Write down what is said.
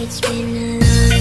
It's been a long